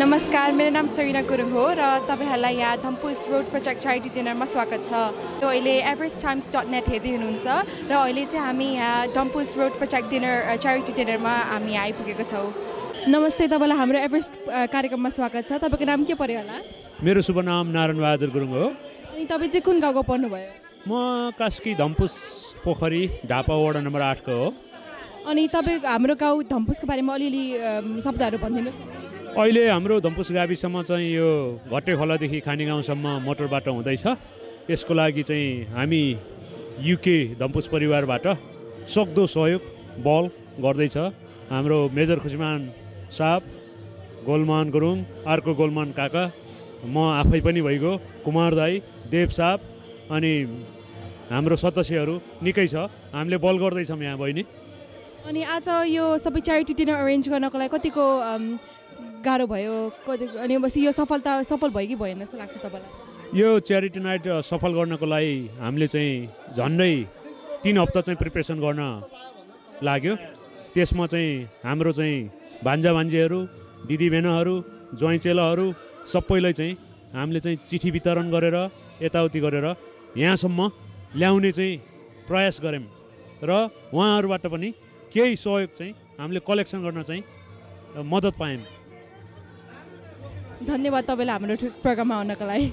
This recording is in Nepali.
नमस्कार मेरो नाम सरिना गुरुङ हो र तपाईँहरूलाई यहाँ धम्पुस रोड प्रोजेक्ट च्यारिटी डिनरमा स्वागत छ। र अहिले एभरेस्ट टाइम्स डट नेट हेर्दै हुनुहुन्छ र अहिले चाहिँ हामी यहाँ Dhampus road project dinner charity डिनरमा हामी यहाँ आइपुगेको छौँ। नमस्ते तपाईँलाई हाम्रो एभरेस्ट कार्यक्रममा स्वागत छ। तपाईँको नाम के पऱ्यो होला? मेरो शुभ नाम नारायण बहादुर गुरुङ हो अनि तपाईँ चाहिँ कुन गाउँको पढ्नुभयो? म कास्की धम्पुस पोखरी ढापा वडा नम्बर आठको हो। अनि तपाईँ हाम्रो गाउँ धम्पुसको बारेमा अलिअलि शब्दहरू भनिदिनुहोस् न। अहिले हाम्रो धम्पुस गाविसम्म चाहिँ यो घट्टे खोलादेखि खाने गाउँसम्म मोटर बाटो हुँदैछ। यसको लागि चाहिँ हामी युके धम्पुस परिवारबाट सक्दो सहयोग बल गर्दैछ। हाम्रो मेजर खुसीमान साहब गोलमान गुरुङ अर्को गोलमान काका म आफै पनि भइगयो कुमार दाई देव साहब अनि हाम्रो सदस्यहरू निकै छ। हामीले बल गर्दैछौँ यहाँ बहिनी। अनि आज यो सबै च्यारिटी डिनर अरेन्ज गर्नको लागि कतिको गाह्रो भयो? कति अनि बस यो सफलता सफल भयो कि भएन जस्तो लाग्छ तपाईँलाई? यो च्यारिटी नाइट सफल गर्नको लागि हामीले चाहिँ झन्डै तिन हप्ता चाहिँ प्रिपेरेसन गर्न लाग्यो। त्यसमा चाहिँ हाम्रो चाहिँ भान्जा भान्जीहरू दिदीबहिनीहरू चेलाहरू सबैलाई चाहिँ हामीले चाहिँ चिठी वितरण गरेर यताउति गरेर यहाँसम्म ल्याउने चाहिँ प्रयास गऱ्यौँ। र उहाँहरूबाट पनि केही सहयोग चाहिँ हामीले कलेक्सन गर्न चाहिँ मद्दत पायौँ। धन्यवाद तपाईँलाई हाम्रो प्रोग्राममा आउनको लागि।